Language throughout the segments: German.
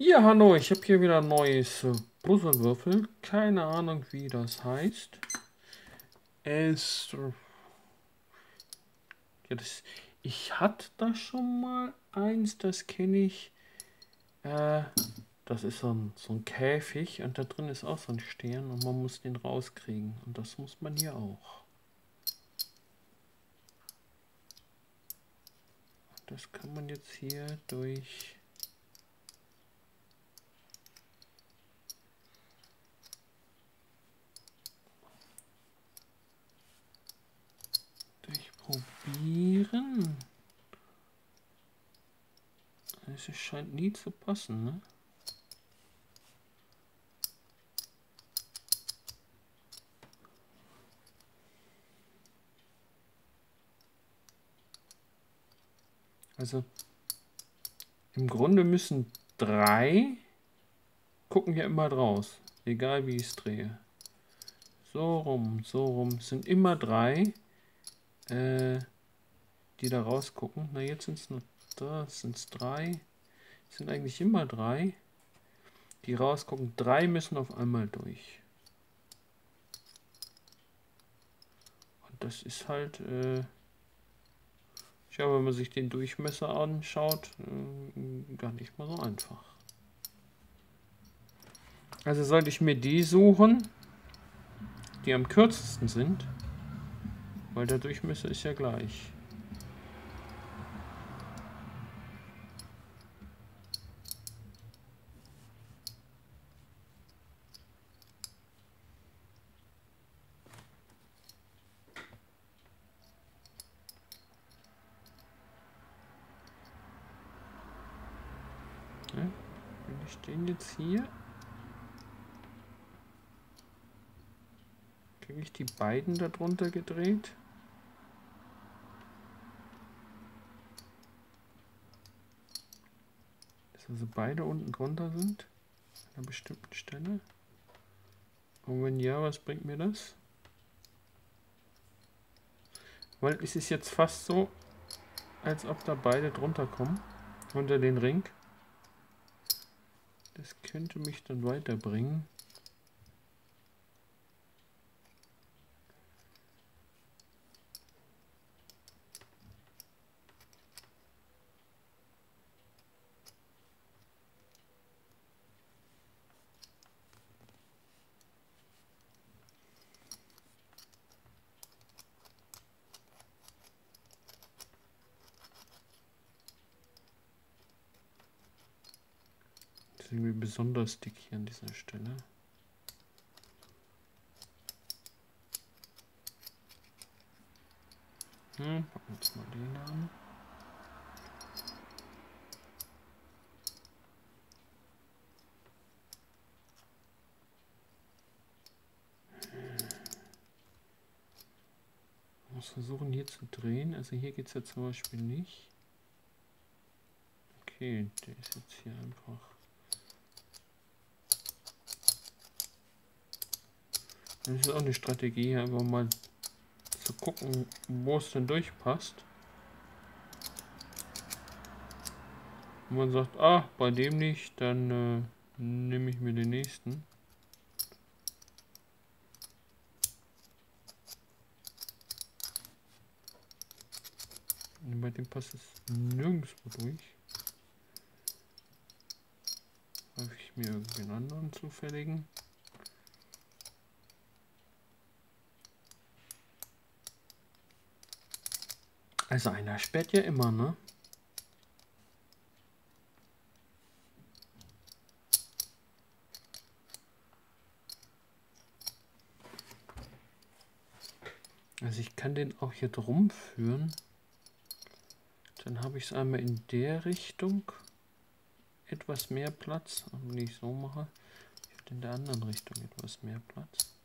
Ja, hallo, ich habe hier wieder ein neues Puzzlewürfel. Keine Ahnung, wie das heißt. Es. Ja, das, ich hatte da schon mal eins, das kenne ich. Äh, das ist so ein, so ein Käfig und da drin ist auch so ein Stern und man muss den rauskriegen. Und das muss man hier auch. Das kann man jetzt hier durch Es scheint nie zu passen, ne? Also im Grunde müssen drei gucken hier immer draus, egal wie ich es drehe. So rum, so rum, sind immer drei äh, die da rausgucken. Na, jetzt sind es nur da, sind es drei. sind eigentlich immer drei, die rausgucken. Drei müssen auf einmal durch. Und das ist halt, äh, ja, wenn man sich den Durchmesser anschaut, äh, gar nicht mal so einfach. Also sollte ich mir die suchen, die am kürzesten sind. Weil der Durchmesser ist ja gleich. Ja, ich den jetzt hier. Kriege ich die beiden darunter gedreht? also beide unten drunter sind? An einer bestimmten Stelle? Und wenn ja, was bringt mir das? Weil es ist jetzt fast so, als ob da beide drunter kommen, unter den Ring. Das könnte mich dann weiterbringen. Ist irgendwie besonders dick hier an dieser Stelle. Hm, packen wir jetzt mal den an. Ich muss versuchen hier zu drehen. Also hier geht es ja zum Beispiel nicht. Okay, der ist jetzt hier einfach Das ist auch eine Strategie, einfach mal zu gucken, wo es denn durchpasst. Wenn man sagt, ah, bei dem nicht, dann äh, nehme ich mir den nächsten. Und bei dem passt es nirgendwo durch. Habe ich mir irgendwie einen anderen zufälligen. Also einer sperrt ja immer, ne? Also ich kann den auch hier drum führen. Dann habe ich es einmal in der Richtung etwas mehr Platz. Wenn ich so mache, ich habe in der anderen Richtung etwas mehr Platz.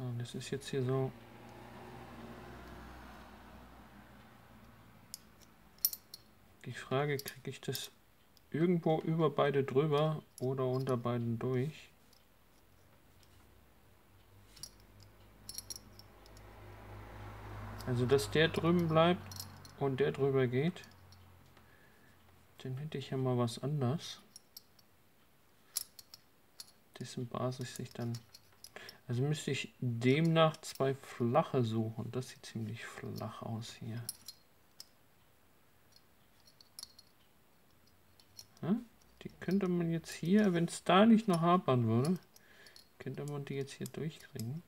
So, das ist jetzt hier so. Die Frage, kriege ich das irgendwo über beide drüber oder unter beiden durch? Also, dass der drüben bleibt und der drüber geht. Dann hätte ich ja mal was anders. Dessen Basis sich dann... Also müsste ich demnach zwei flache suchen. Das sieht ziemlich flach aus hier. Hm? Die könnte man jetzt hier, wenn es da nicht noch hapern würde, könnte man die jetzt hier durchkriegen.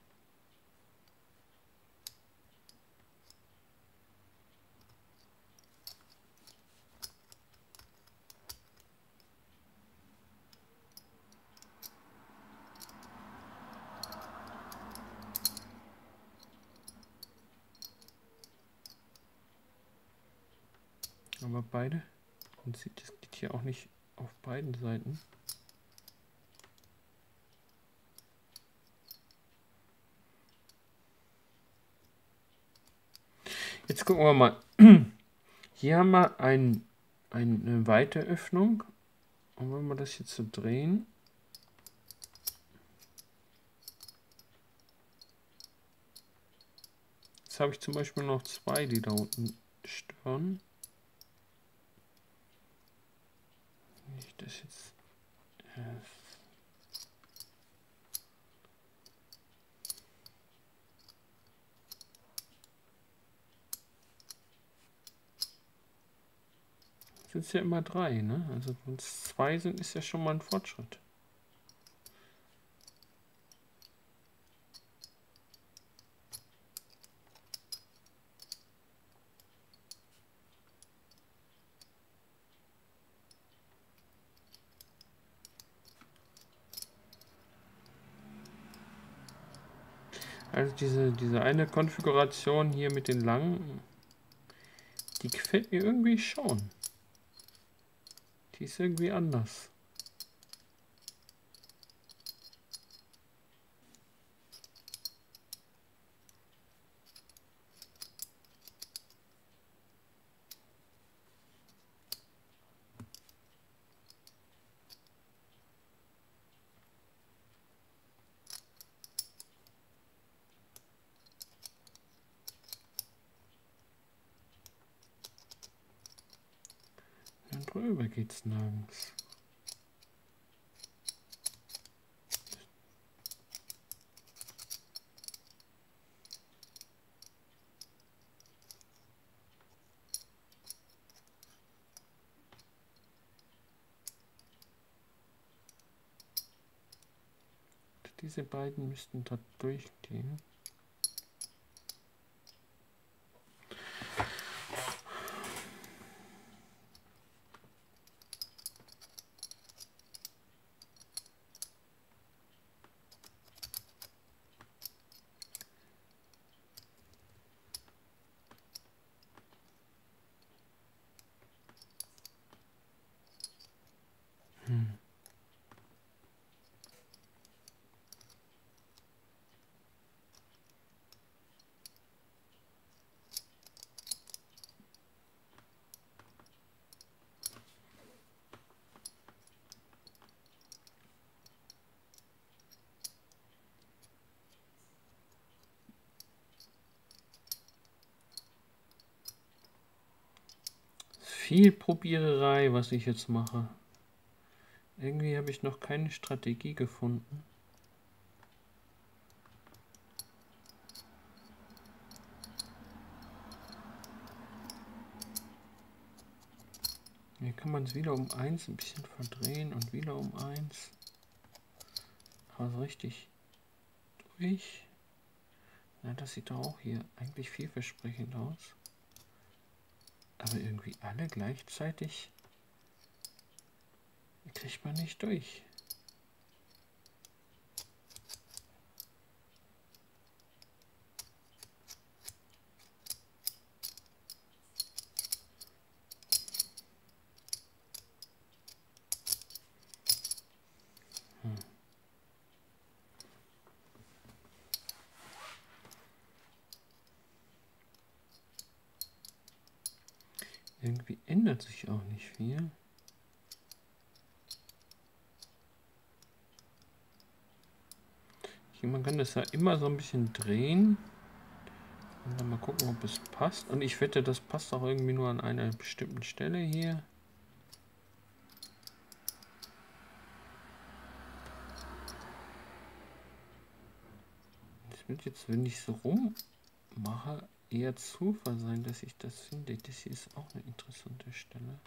Aber beide. Und sieht, das geht hier auch nicht auf beiden Seiten. Jetzt gucken wir mal. Hier haben wir ein, eine weite Öffnung. Und wenn wir das jetzt so drehen, Jetzt habe ich zum Beispiel noch zwei, die da unten stören. Nicht das jetzt. Ja. sind ja immer drei, ne? Also wenn es zwei sind, ist ja schon mal ein Fortschritt. Also diese, diese eine Konfiguration hier mit den langen, die gefällt mir irgendwie schon. Die ist irgendwie anders. Drüber geht's nirgends. Diese beiden müssten da durchgehen. Viel Probiererei, was ich jetzt mache. Irgendwie habe ich noch keine Strategie gefunden. Hier kann man es wieder um 1 ein bisschen verdrehen und wieder um 1. Aber so richtig durch. Na, das sieht doch auch hier eigentlich vielversprechend aus. Aber irgendwie alle gleichzeitig kriegt man nicht durch. Irgendwie ändert sich auch nicht viel. Man kann das ja immer so ein bisschen drehen. Und dann mal gucken, ob es passt. Und ich wette, das passt auch irgendwie nur an einer bestimmten Stelle hier. Das wird jetzt, wenn ich so rum mache, eher Zufall sein, dass ich das finde. Das hier ist auch eine interessante Stelle.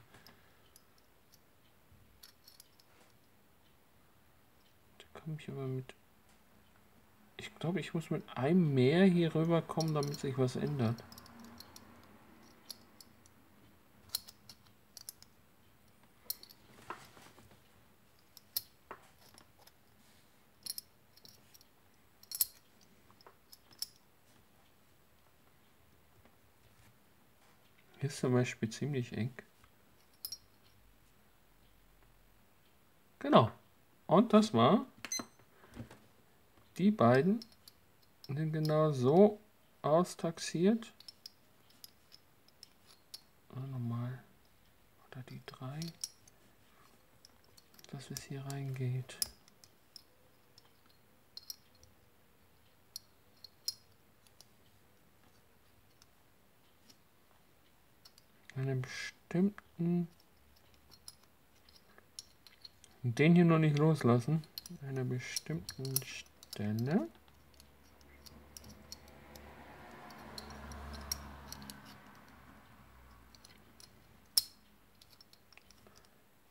Da komme ich aber mit ich glaube, ich muss mit einem mehr hier rüber kommen, damit sich was ändert. Ist zum Beispiel ziemlich eng. Genau. Und das war die beiden sind genau so austaxiert. Nochmal. Oder die drei. Dass es hier reingeht. Einen bestimmten den hier noch nicht loslassen. Einer bestimmten Stelle.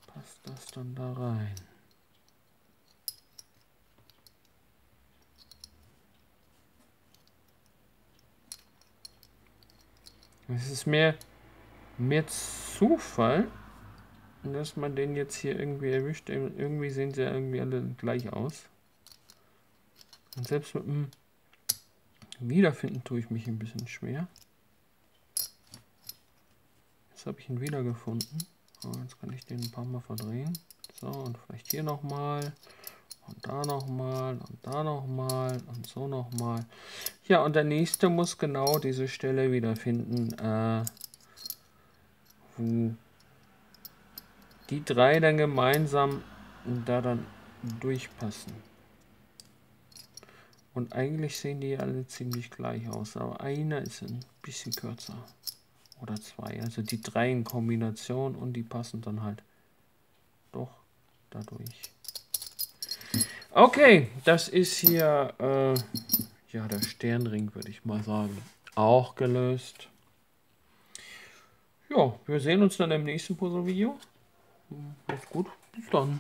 Passt das dann da rein? Es ist mehr, mehr Zufall, dass man den jetzt hier irgendwie erwischt. Irgendwie sehen sie ja irgendwie alle gleich aus. Und selbst mit dem Wiederfinden tue ich mich ein bisschen schwer. Jetzt habe ich ihn wiedergefunden. So, jetzt kann ich den ein paar Mal verdrehen. So, und vielleicht hier nochmal. Und da nochmal. Und da nochmal. Und so nochmal. Ja, und der nächste muss genau diese Stelle wiederfinden, äh, die drei dann gemeinsam da dann durchpassen. Und eigentlich sehen die alle ziemlich gleich aus, aber einer ist ein bisschen kürzer. Oder zwei. Also die drei in Kombination und die passen dann halt doch dadurch. Okay, das ist hier äh, ja der Sternring, würde ich mal sagen. Auch gelöst. Ja, wir sehen uns dann im nächsten Puzzle-Video. Macht's gut. Bis dann.